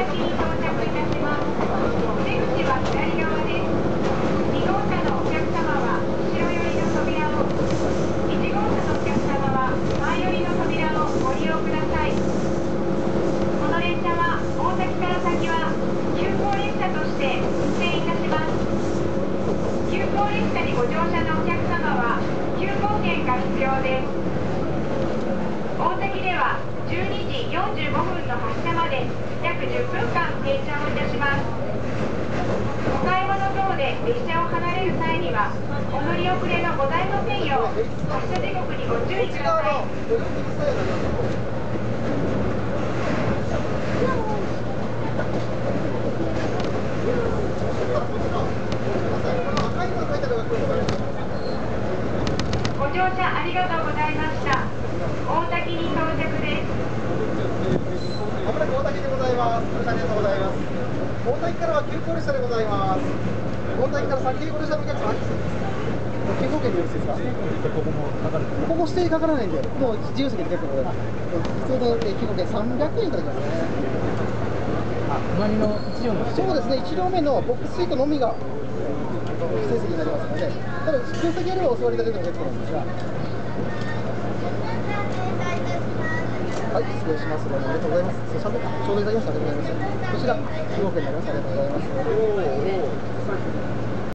ご乗車のお客様は急行券が必要です12時45分の発車まで約10分間停車をいたします。お買い物等で列車を離れる際にはお乗り遅れのございませんよう発車時刻にご注意ください。ご乗車ありがとうございました大崎に到着ですまもなく大滝でございます。ありがとうございます。大滝か？らは急行列車でございます。大滝か？ら先行列車のお客様、急行券でよろしいですか？ここもか？か？る。ここ指定か？か？らないんで、もう自由席で結構でございます。普通のえ急行券300円いただきますね。隣の一両のそうですね、1両目のボックスシートのみが指定席になりますので、ただ、指定席あればお座りいただいても結構なんですが。はい、失礼します。どうもありがとうございます。そちらで、ちょうどいただきました。ありがとうございます。こちら、中国になります。ありがとうございます。